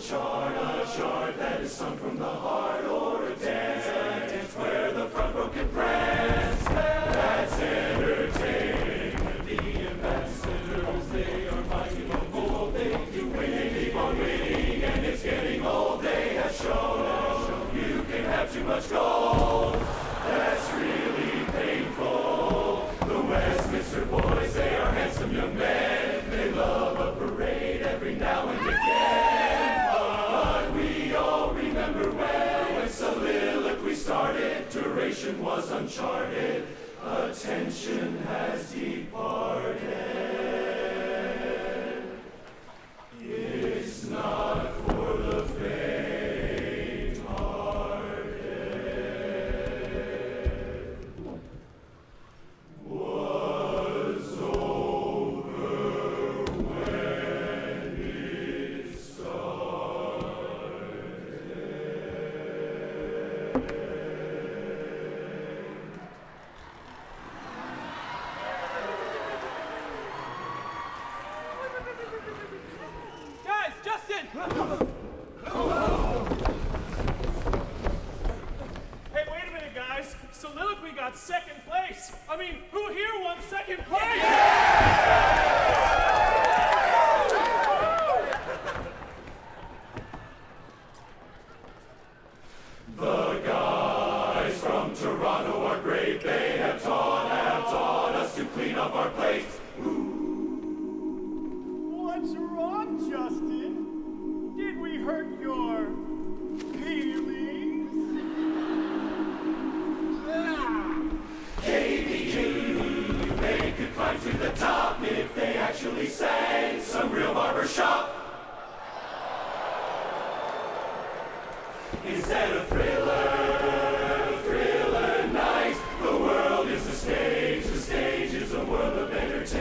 chart, a chart that is sung from the heart. uncharted. second place. He said a thriller, thriller night. The world is a stage, the stage is a world of entertainment.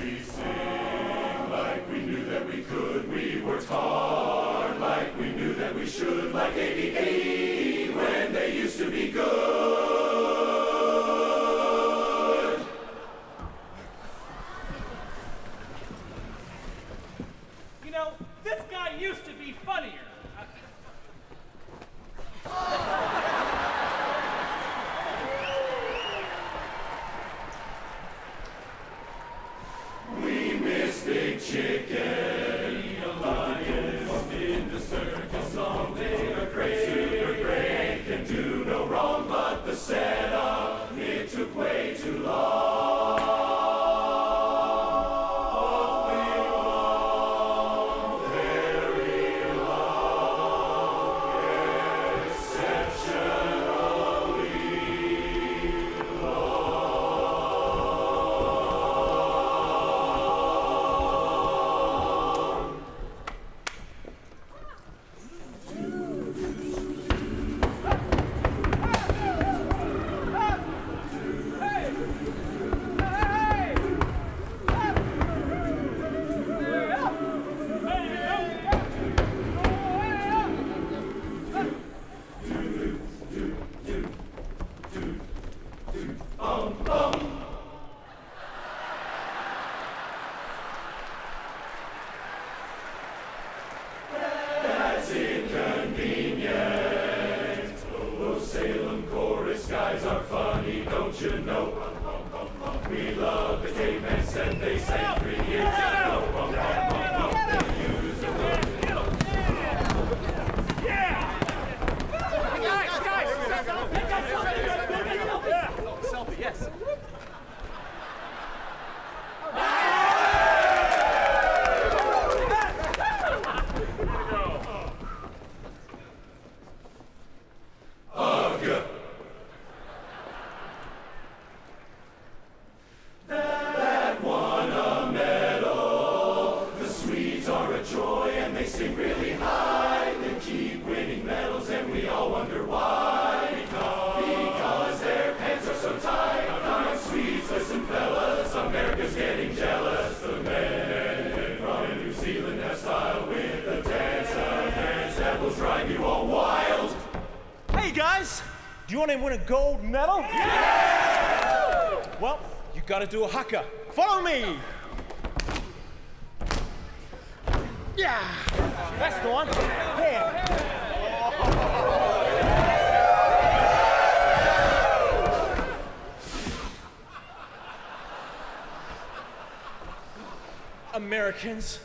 We sing like we knew that we could, we worked hard like we knew that we should, like the same. you want to win a gold medal? Yeah! Well, you got to do a haka. Follow me. Yeah. That's the one. Here. Americans